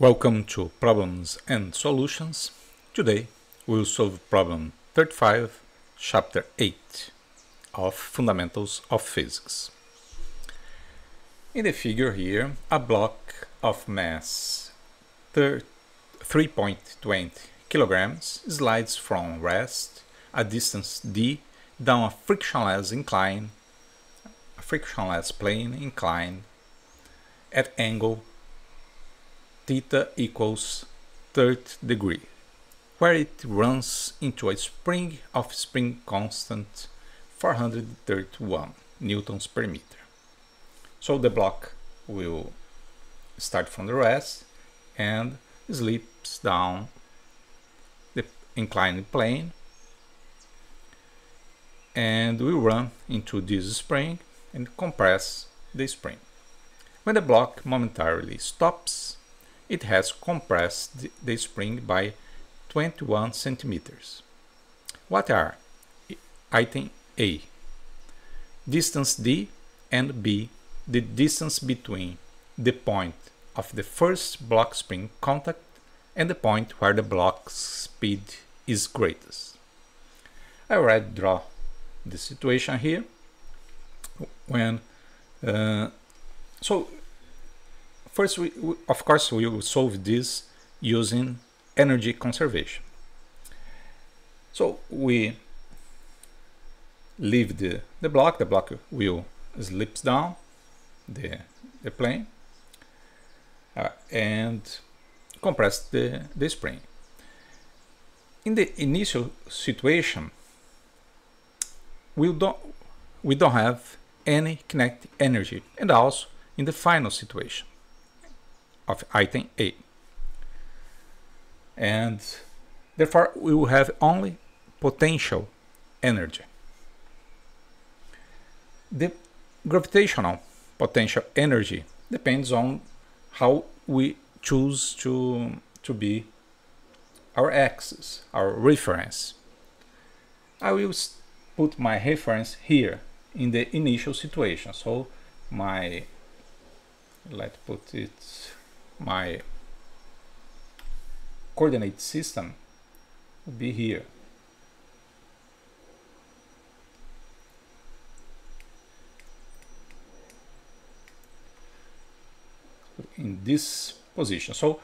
Welcome to Problems and Solutions. Today we will solve problem 35, chapter 8 of Fundamentals of Physics. In the figure here, a block of mass 3.20 kilograms slides from rest a distance d down a frictionless incline, a frictionless plane incline at angle theta equals third degree, where it runs into a spring of spring constant 431 newtons per meter. So the block will start from the rest and slips down the inclined plane and will run into this spring and compress the spring. When the block momentarily stops, it has compressed the spring by 21 centimeters. What are item A? Distance D and B, the distance between the point of the first block spring contact and the point where the block speed is greatest. I already draw the situation here when uh, so First, we, of course, we will solve this using energy conservation. So we leave the, the block, the block will slips down the, the plane uh, and compress the, the spring. In the initial situation, we don't, we don't have any kinetic energy and also in the final situation of item A. And therefore we will have only potential energy. The gravitational potential energy depends on how we choose to, to be our axis, our reference. I will put my reference here in the initial situation. So my, let's put it my coordinate system would be here. in this position. So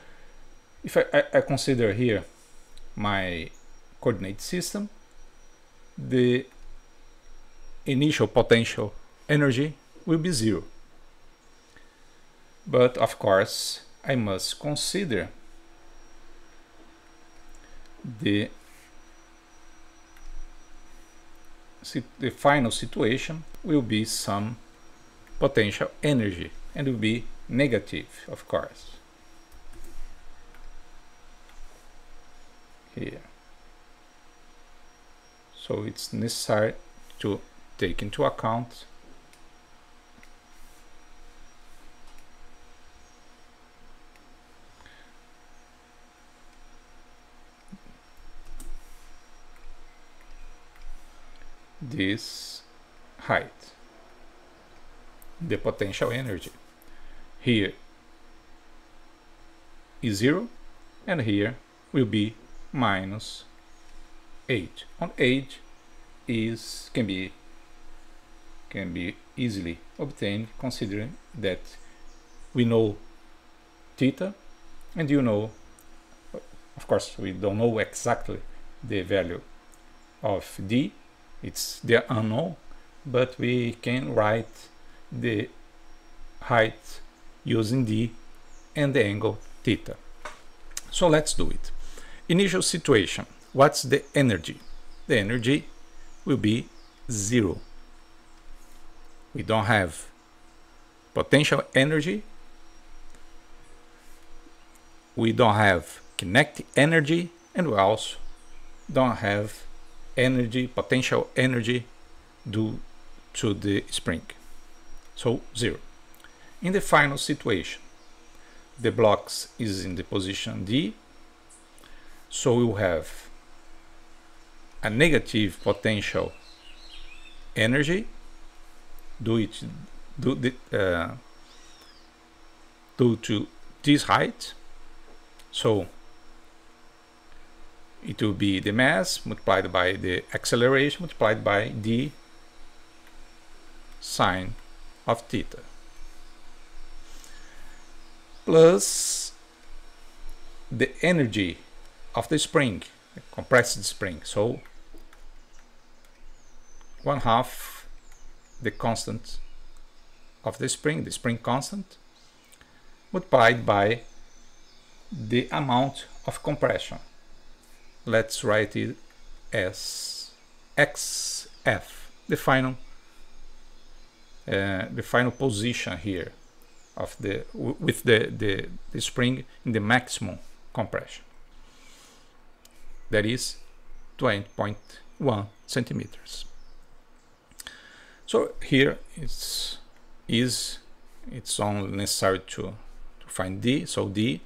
if I, I, I, consider here my coordinate system, the initial potential energy will be zero. But of course, I must consider the the final situation will be some potential energy and will be negative of course. Here. So it's necessary to take into account this height, the potential energy. Here is 0 and here will be minus 8. On 8 is can be can be easily obtained considering that we know theta and you know of course we don't know exactly the value of d it's the unknown but we can write the height using d and the angle theta. So let's do it. Initial situation. What's the energy? The energy will be zero. We don't have potential energy. We don't have kinetic energy and we also don't have energy, potential energy due to the spring. So zero. In the final situation, the blocks is in the position D, so we will have a negative potential energy due, due, the, uh, due to this height So it will be the mass multiplied by the acceleration multiplied by the sine of theta plus the energy of the spring, the compressed spring. So one half the constant of the spring, the spring constant, multiplied by the amount of compression. Let's write it as xf, the final, uh, the final position here of the with the, the, the spring in the maximum compression. That is 20.1 centimeters. So here it's is it's only necessary to, to find d. So d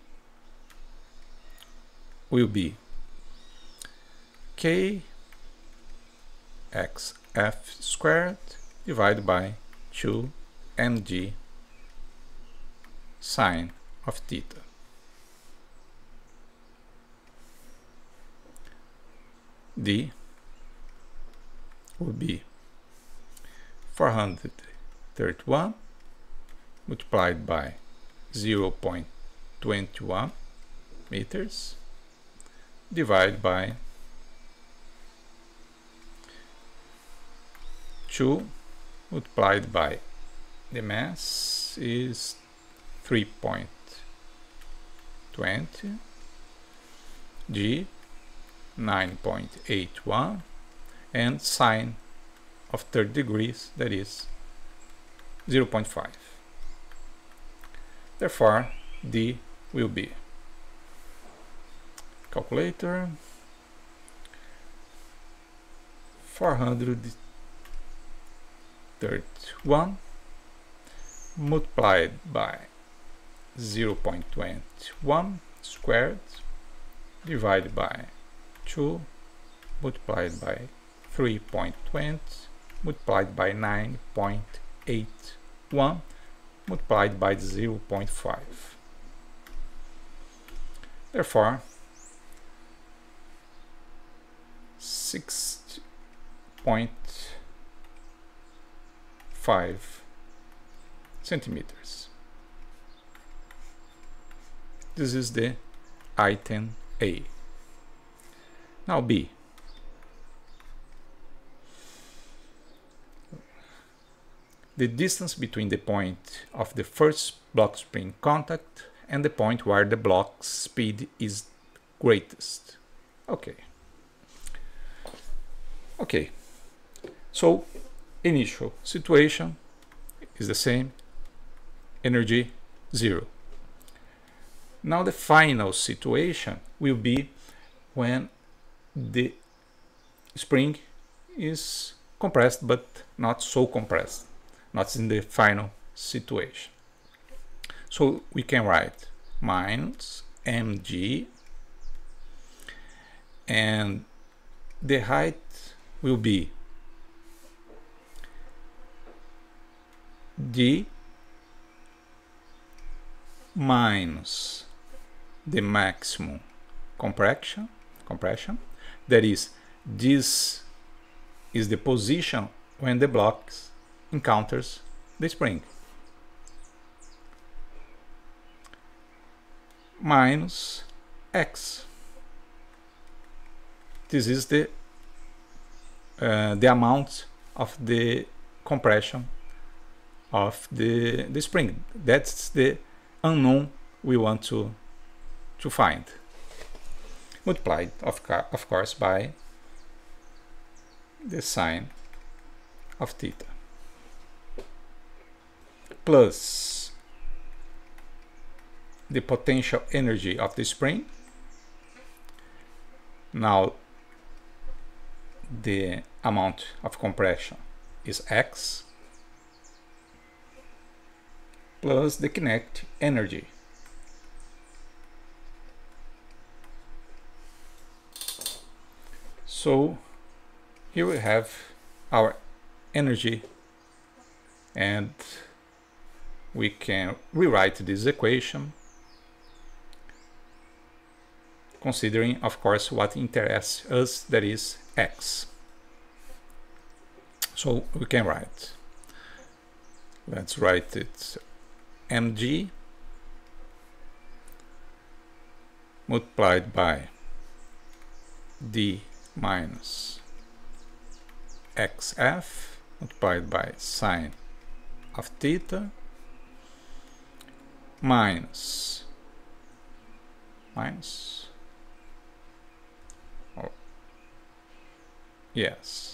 will be k x f squared divided by 2 mg sine of theta. D would be 431 multiplied by 0 0.21 meters divided by 2 multiplied by. The mass is 3.20 G 9.81 and sine of 30 degrees that is 0.5 therefore D will be calculator 431 multiplied by 0.21 squared divided by 2 multiplied by 3.20 multiplied by 9.81 multiplied by 0.5. Therefore, 6.5 centimeters. This is the item A. Now B. The distance between the point of the first block spring contact and the point where the block speed is greatest. Okay. Okay. So initial situation is the same, energy zero. Now the final situation will be when the spring is compressed but not so compressed, not in the final situation. So we can write minus mg and the height will be d minus the maximum compression compression that is this is the position when the block encounters the spring. Minus x. This is the uh, the amount of the compression of the the spring that's the unknown we want to to find. Multiplied, of, of course, by the sine of theta plus the potential energy of the spring. Now the amount of compression is x plus the kinetic energy So here we have our energy and we can rewrite this equation considering, of course, what interests us, that is x. So we can write, let's write it mg multiplied by d minus xf multiplied by sine of theta minus minus oh yes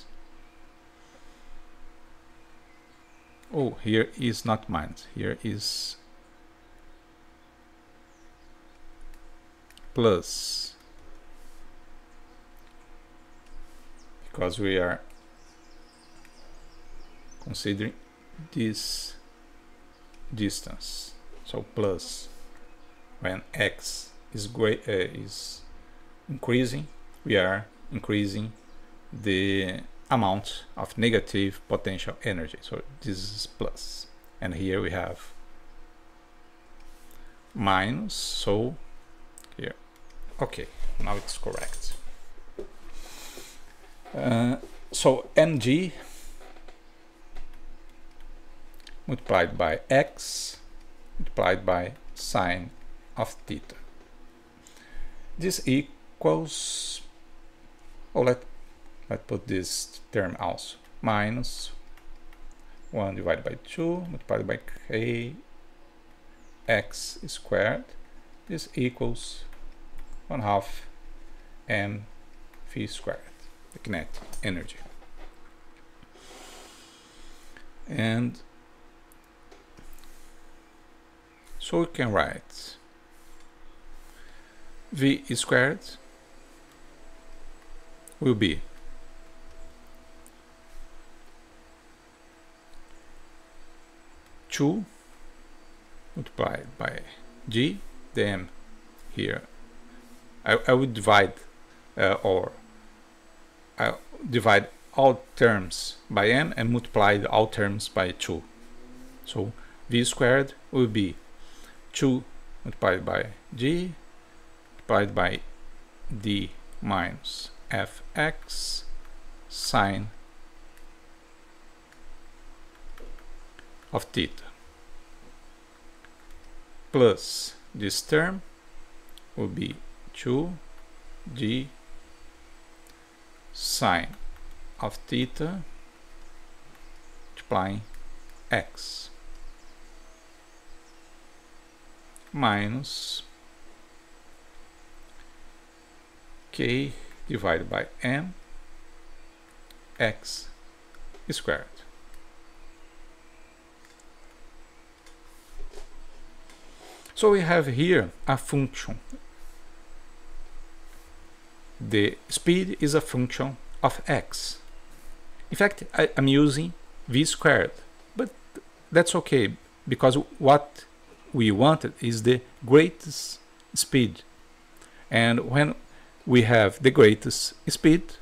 oh here is not minus here is plus. Because we are considering this distance. So plus when x is great uh, is increasing we are increasing the amount of negative potential energy. So this is plus. And here we have minus. So here. Okay now it's correct. Uh, so mg multiplied by x multiplied by sine of theta. This equals, oh, let, let put this term also, minus 1 divided by 2 multiplied by k x squared. This equals 1 half m v squared, the kinetic energy. And So we can write v squared will be two multiplied by g then here. I, I would divide uh, or I divide all terms by m and multiply all terms by 2 so v squared will be 2 multiplied by g multiplied by d minus fx sine of theta plus this term will be 2g sine of theta multiplying x minus k divided by m x squared. So we have here a function. The speed is a function of x. In fact, I, am using v squared, but that's okay because what we wanted is the greatest speed. And when we have the greatest speed,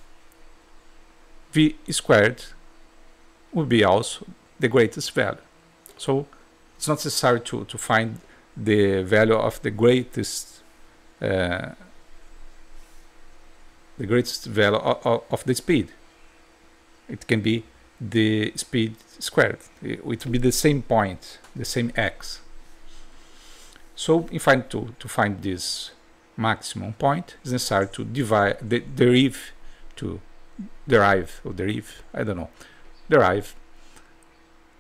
v squared will be also the greatest value. So it's not necessary to, to find the value of the greatest uh, the greatest value of, of, the speed. It can be the speed squared. It will be the same point, the same x. So in find to, to find this maximum point, it's necessary to divide the derive to derive or derive, I don't know, derive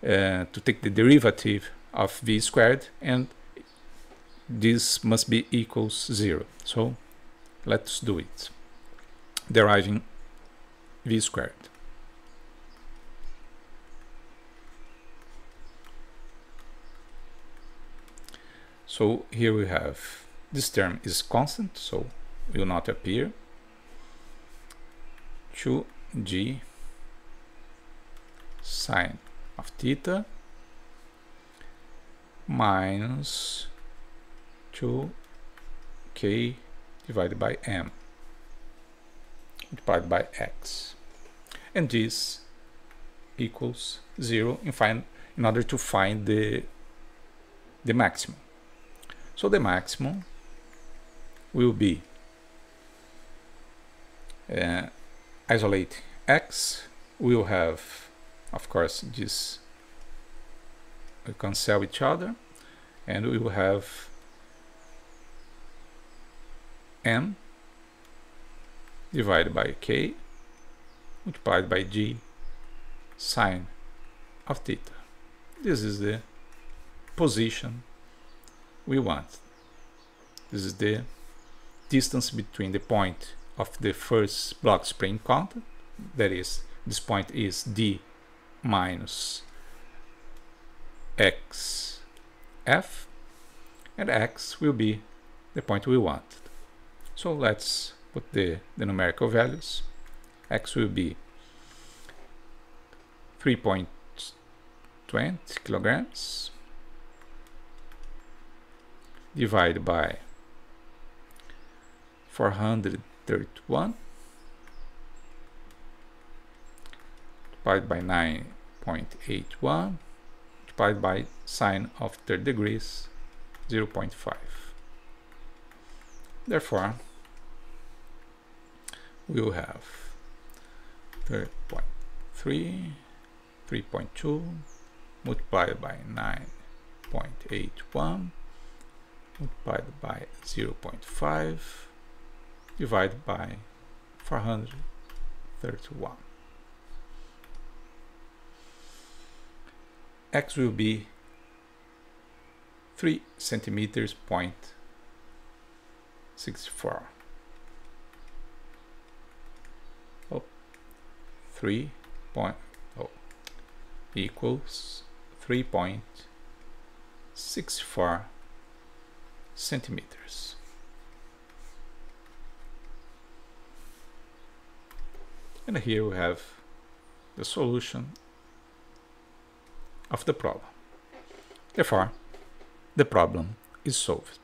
uh, to take the derivative of v squared and this must be equals zero. So let's do it. Deriving v squared. So here we have this term is constant, so will not appear. 2g sine of theta minus 2k divided by m multiplied by x. And this equals 0 in, find, in order to find the the maximum. So the maximum will be uh, isolate x, we'll have, of course, this we cancel each other, and we will have m divided by k multiplied by g sine of theta. This is the position we want. This is the distance between the point of the first block spring contact, that is, this point is d minus x f, and x will be the point we want. So let's put the, the numerical values. x will be 3.20 kilograms divided by 431 divided by 9.81 divided by sine of 30 degrees 0.5 therefore we will have 3.3 3.2 multiplied by 9.81 multiplied by 0.5 divided by 431. x will be 3 centimeters point 64. Oh, 3 point oh, equals 3.64 centimeters. And here we have the solution of the problem. Therefore, the problem is solved.